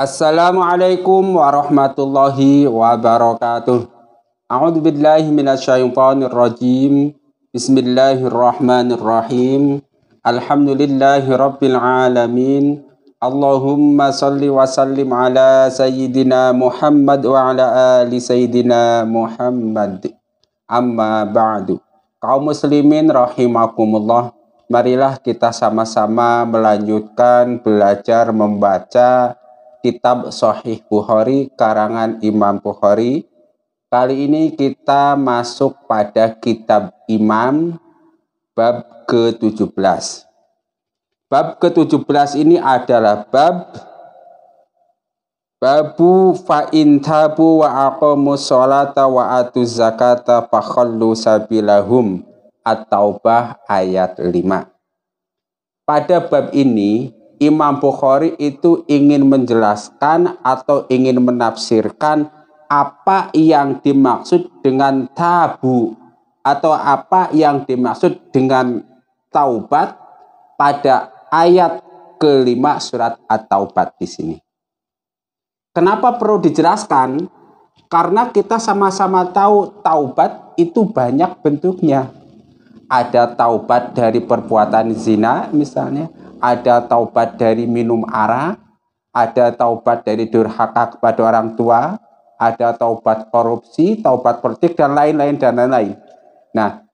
Assalamualaikum warahmatullahi wabarakatuh. A'udzu billahi minasyaitonir rajim. Bismillahirrahmanirrahim. Alhamdulillahi rabbil alamin. Allahumma salli wa sallim ala sayyidina Muhammad wa ala ali sayyidina Muhammad. Amma ba'du. Kaum muslimin rahimakumullah. Marilah kita sama-sama melanjutkan belajar membaca kitab Sahih Bukhari karangan Imam Bukhari. Kali ini kita masuk pada kitab Imam bab ke-17. Bab ke-17 ini adalah bab Babu fa in tabu wa aqamu sholata wa atu zakata khallu sabilahum At-Taubah ayat 5. Pada bab ini Imam Bukhari itu ingin menjelaskan atau ingin menafsirkan apa yang dimaksud dengan tabu atau apa yang dimaksud dengan taubat pada ayat kelima surat At-Taubat di sini. Kenapa perlu dijelaskan? Karena kita sama-sama tahu taubat itu banyak bentuknya. Ada taubat dari perbuatan zina misalnya, ada taubat dari minum arak, ada taubat dari durhaka kepada orang tua, ada taubat korupsi, taubat politik dan lain-lain dan lain-lain. Nah,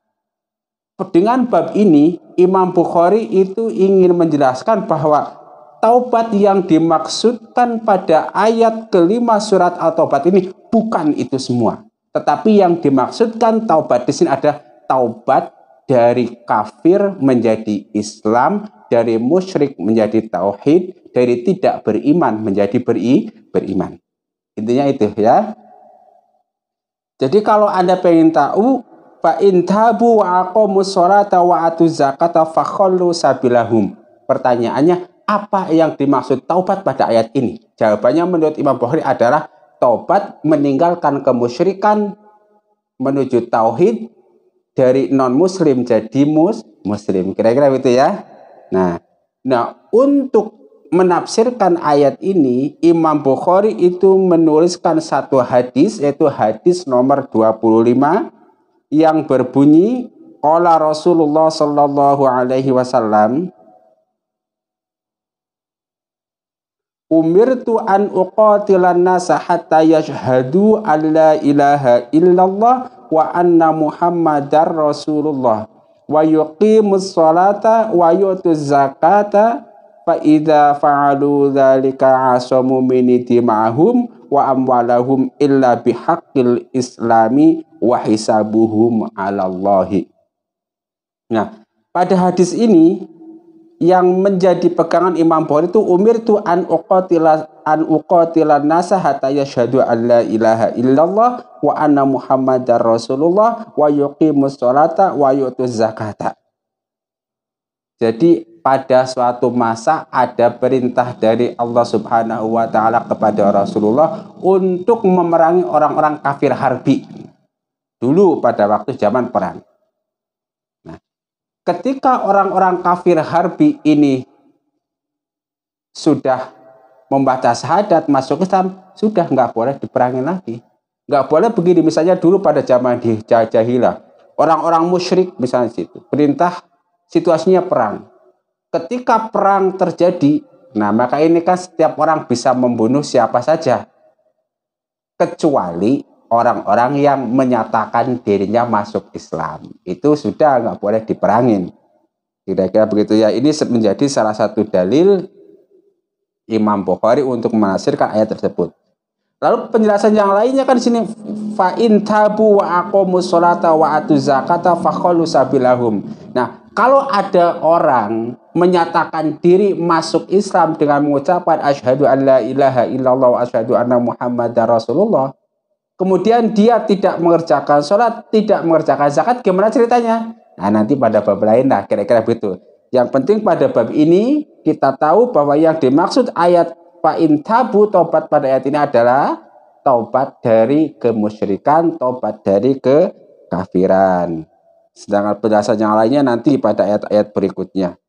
dengan bab ini Imam Bukhari itu ingin menjelaskan bahwa taubat yang dimaksudkan pada ayat kelima surat Al-Taubat ini bukan itu semua. Tetapi yang dimaksudkan taubat di sini ada taubat dari kafir menjadi Islam dari musyrik menjadi tauhid, dari tidak beriman menjadi beri, beriman. Intinya itu ya. Jadi kalau Anda pengen tahu fa in tabu wa aqamu sholata wa atu zakata fakhallu sabilahum. Pertanyaannya, apa yang dimaksud taubat pada ayat ini? Jawabannya menurut Imam Bukhari adalah taubat meninggalkan kemusyrikan menuju tauhid dari non muslim jadi mus muslim. Kira-kira begitu ya. Nah, nah untuk menafsirkan ayat ini, Imam Bukhari itu menuliskan satu hadis, yaitu hadis nomor 25 yang berbunyi, Qala Rasulullah Sallallahu Alaihi Wasallam, Umirtu an uqatilan nasa hatta yashhadu an la ilaha illallah wa anna muhammadar rasulullah wa yuqimus salata wa yutuz zakata fa idza fa'alu dzalika asamu min dima'hum wa amwalahum illa bihaqqil islami wa hisabuhum 'ala Allah. Nah, pada hadis ini yang menjadi pegangan Imam Bukhari itu umir tu an uqatila an uqatila nasa hatta yashhadu an la ilaha illallah wa anna muhammadar rasulullah wa yuqimus sholata wa yutuz zakata. Jadi pada suatu masa ada perintah dari Allah Subhanahu wa taala kepada Rasulullah untuk memerangi orang-orang kafir harbi. Dulu pada waktu zaman perang ketika orang-orang kafir harbi ini sudah membaca syahadat masuk Islam sudah nggak boleh diperangi lagi nggak boleh begini misalnya dulu pada zaman di jahilah orang-orang musyrik misalnya situ perintah situasinya perang ketika perang terjadi nah maka ini kan setiap orang bisa membunuh siapa saja kecuali orang-orang yang menyatakan dirinya masuk Islam. Itu sudah nggak boleh diperangin. Kira-kira begitu ya. Ini menjadi salah satu dalil Imam Bukhari untuk menafsirkan ayat tersebut. Lalu penjelasan yang lainnya kan di sini fa in tabu wa aqamus sholata wa atu zakata fakhalu sabilahum. Nah, kalau ada orang menyatakan diri masuk Islam dengan mengucapkan asyhadu an la ilaha illallah wa asyhadu anna muhammadar rasulullah, kemudian dia tidak mengerjakan sholat, tidak mengerjakan zakat, gimana ceritanya? Nah nanti pada bab lain lah kira-kira begitu. Yang penting pada bab ini kita tahu bahwa yang dimaksud ayat fa'in tabu tobat pada ayat ini adalah taubat dari kemusyrikan, taubat dari kekafiran. Sedangkan penjelasan yang lainnya nanti pada ayat-ayat berikutnya.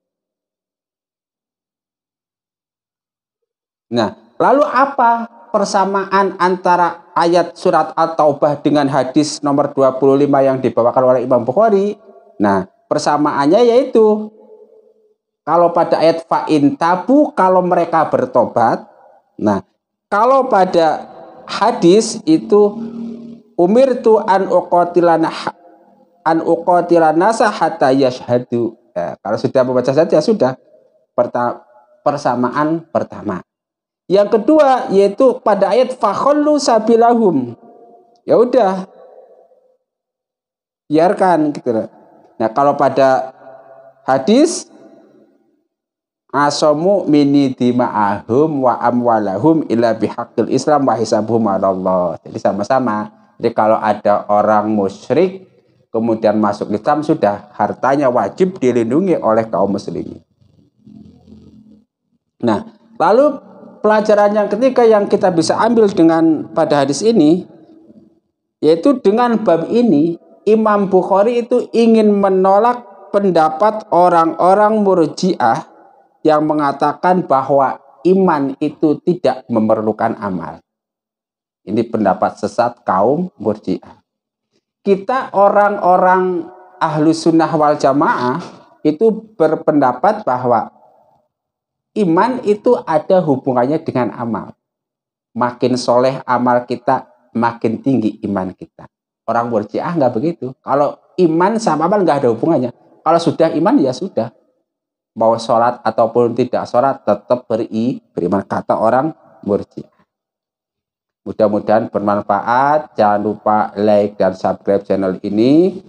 Nah, lalu apa persamaan antara ayat surat At-Taubah dengan hadis nomor 25 yang dibawakan oleh Imam Bukhari? Nah, persamaannya yaitu kalau pada ayat fa'in tabu kalau mereka bertobat. Nah, kalau pada hadis itu umir tu an uqatilana an uqatilana hatta yashhadu. Ya, kalau sudah membaca saja sudah persamaan pertama. Yang kedua yaitu pada ayat fakhallu sabilahum. Ya udah. Biarkan gitu Nah, kalau pada hadis asamu mini dima'ahum wa amwalahum ila bihaqqil Islam wa hisabuhum Allah. Jadi sama-sama. Jadi kalau ada orang musyrik kemudian masuk Islam sudah hartanya wajib dilindungi oleh kaum muslimin. Nah, lalu pelajaran yang ketiga yang kita bisa ambil dengan pada hadis ini yaitu dengan bab ini Imam Bukhari itu ingin menolak pendapat orang-orang murjiah yang mengatakan bahwa iman itu tidak memerlukan amal. Ini pendapat sesat kaum murjiah. Kita orang-orang ahlu sunnah wal jamaah itu berpendapat bahwa iman itu ada hubungannya dengan amal. Makin soleh amal kita, makin tinggi iman kita. Orang berjiah nggak begitu. Kalau iman sama amal nggak ada hubungannya. Kalau sudah iman ya sudah. Mau sholat ataupun tidak sholat tetap beri beriman kata orang berjiah. Mudah-mudahan bermanfaat. Jangan lupa like dan subscribe channel ini.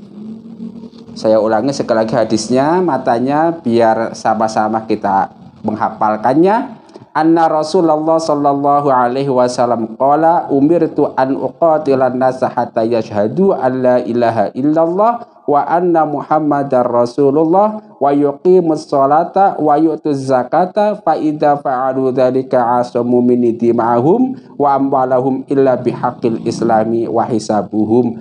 Saya ulangi sekali lagi hadisnya, matanya biar sama-sama kita menghafalkannya anna Rasulullah sallallahu alaihi wasallam qala umirtu an uqatilan nasa hatta yashhadu an la ilaha illallah wa anna muhammadar rasulullah wa yuqimus salata wa yu'tuz zakata fa idza fa'alu dzalika asamu min dima'ahum wa amwalahum illa bihaqqil islami wa hisabuhum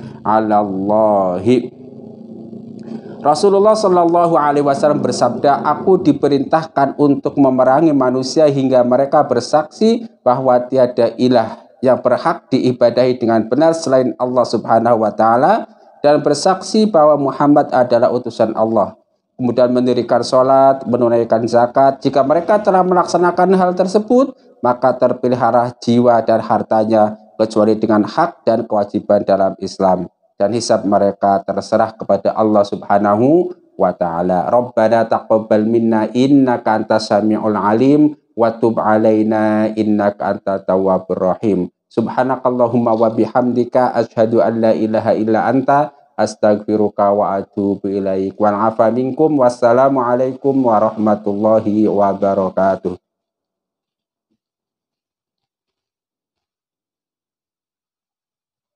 Rasulullah Shallallahu Alaihi Wasallam bersabda, aku diperintahkan untuk memerangi manusia hingga mereka bersaksi bahwa tiada ilah yang berhak diibadahi dengan benar selain Allah Subhanahu Wa Taala dan bersaksi bahwa Muhammad adalah utusan Allah. Kemudian mendirikan sholat, menunaikan zakat. Jika mereka telah melaksanakan hal tersebut, maka terpelihara jiwa dan hartanya kecuali dengan hak dan kewajiban dalam Islam dan hisab mereka terserah kepada Allah Subhanahu wa taala. Rabbana taqabbal minna innaka antas samiul alim wa tub alaina innaka antat tawwabur rahim. Subhanakallahumma wa bihamdika asyhadu an la ilaha illa anta astaghfiruka wa atubu ilaik. Wal afa minkum wassalamu alaikum warahmatullahi wabarakatuh.